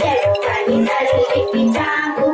చక్కని తల్లికి చాకు.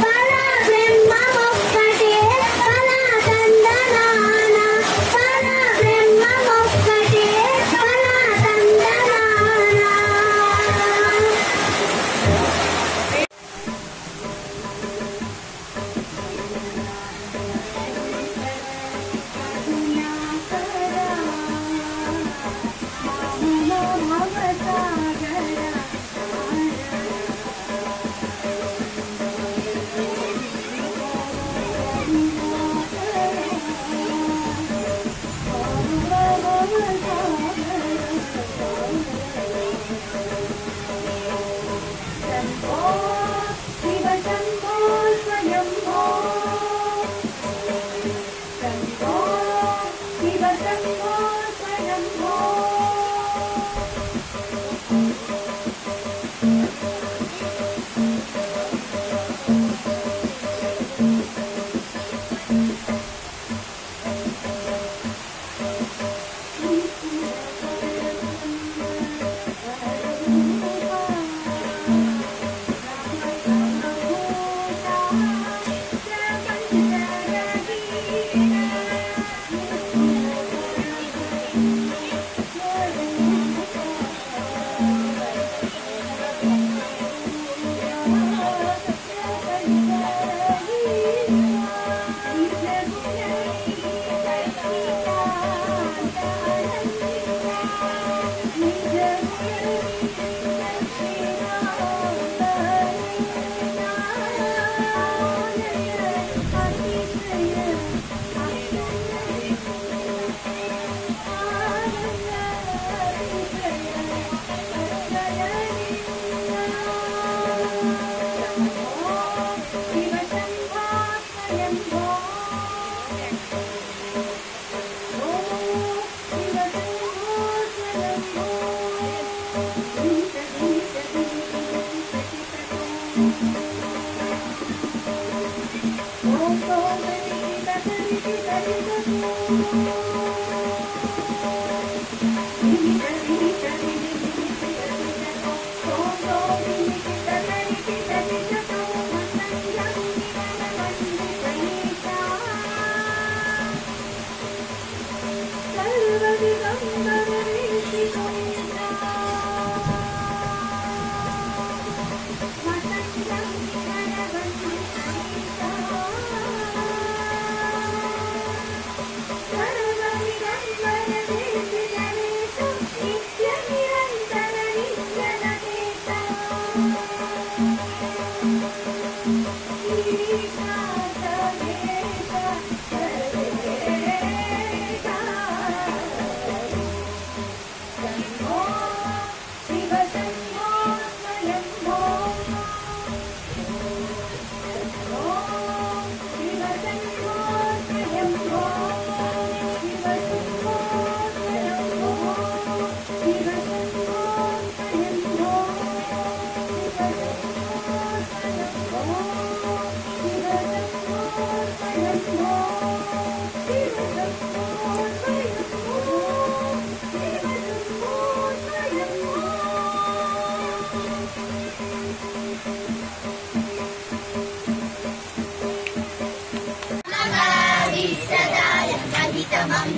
Para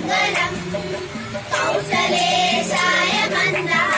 मङ्गलम्। कौशलेशाय मन्दः।